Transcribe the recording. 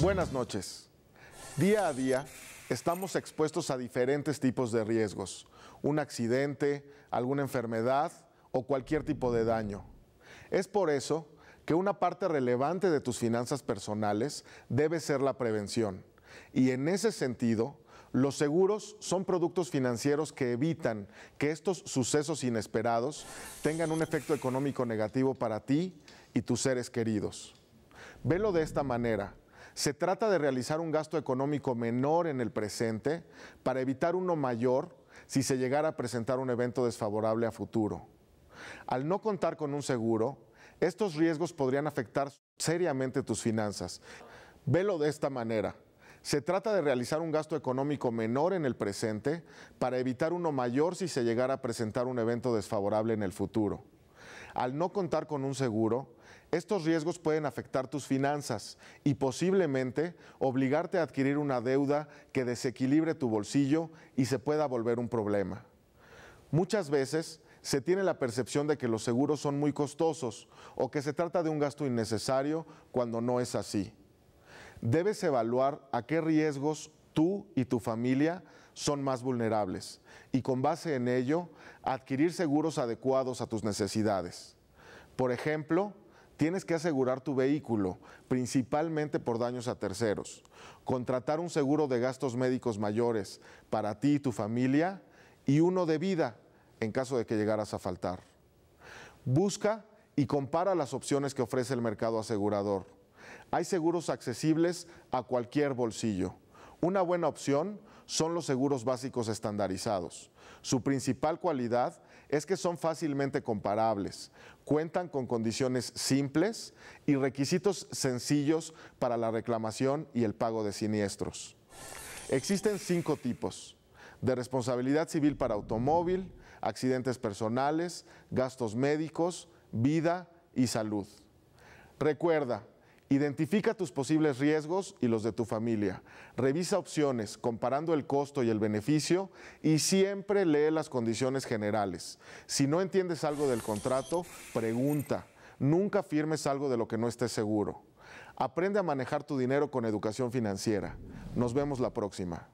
Buenas noches. Día a día estamos expuestos a diferentes tipos de riesgos, un accidente, alguna enfermedad o cualquier tipo de daño. Es por eso que una parte relevante de tus finanzas personales debe ser la prevención. Y en ese sentido, los seguros son productos financieros que evitan que estos sucesos inesperados tengan un efecto económico negativo para ti y tus seres queridos. Velo de esta manera. Se trata de realizar un gasto económico menor en el presente para evitar uno mayor si se llegara a presentar un evento desfavorable a futuro. Al no contar con un seguro, estos riesgos podrían afectar seriamente tus finanzas. Velo de esta manera. Se trata de realizar un gasto económico menor en el presente para evitar uno mayor si se llegara a presentar un evento desfavorable en el futuro. Al no contar con un seguro, estos riesgos pueden afectar tus finanzas y posiblemente obligarte a adquirir una deuda que desequilibre tu bolsillo y se pueda volver un problema. Muchas veces se tiene la percepción de que los seguros son muy costosos o que se trata de un gasto innecesario cuando no es así. Debes evaluar a qué riesgos tú y tu familia son más vulnerables y con base en ello adquirir seguros adecuados a tus necesidades. Por ejemplo, tienes que asegurar tu vehículo, principalmente por daños a terceros, contratar un seguro de gastos médicos mayores para ti y tu familia y uno de vida en caso de que llegaras a faltar. Busca y compara las opciones que ofrece el mercado asegurador. Hay seguros accesibles a cualquier bolsillo. Una buena opción son los seguros básicos estandarizados. Su principal cualidad es que son fácilmente comparables, cuentan con condiciones simples y requisitos sencillos para la reclamación y el pago de siniestros. Existen cinco tipos de responsabilidad civil para automóvil, accidentes personales, gastos médicos, vida y salud. Recuerda, Identifica tus posibles riesgos y los de tu familia. Revisa opciones comparando el costo y el beneficio y siempre lee las condiciones generales. Si no entiendes algo del contrato, pregunta. Nunca firmes algo de lo que no estés seguro. Aprende a manejar tu dinero con educación financiera. Nos vemos la próxima.